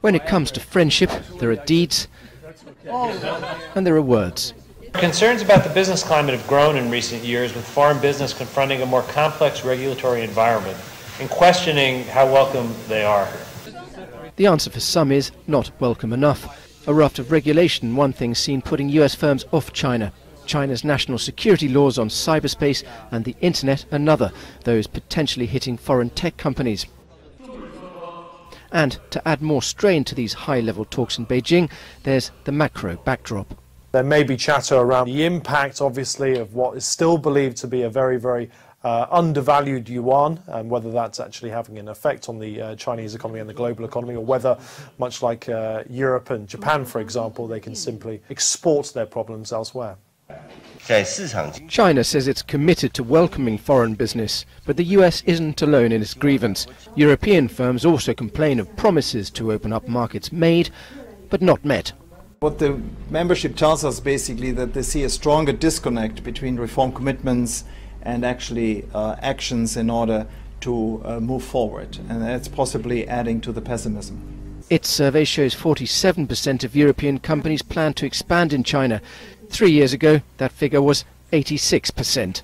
When it comes to friendship, there are deeds and there are words. Concerns about the business climate have grown in recent years, with foreign business confronting a more complex regulatory environment and questioning how welcome they are. The answer for some is not welcome enough. A raft of regulation, one thing seen putting US firms off China. China's national security laws on cyberspace and the internet another, those potentially hitting foreign tech companies. And to add more strain to these high level talks in Beijing, there's the macro backdrop. There may be chatter around the impact, obviously, of what is still believed to be a very, very uh, undervalued yuan, and whether that's actually having an effect on the uh, Chinese economy and the global economy, or whether, much like uh, Europe and Japan, for example, they can simply export their problems elsewhere. China says it's committed to welcoming foreign business, but the US isn't alone in its grievance. European firms also complain of promises to open up markets made, but not met. What the membership tells us basically that they see a stronger disconnect between reform commitments and actually uh, actions in order to uh, move forward, and that's possibly adding to the pessimism. Its survey shows 47% of European companies plan to expand in China. Three years ago, that figure was 86%.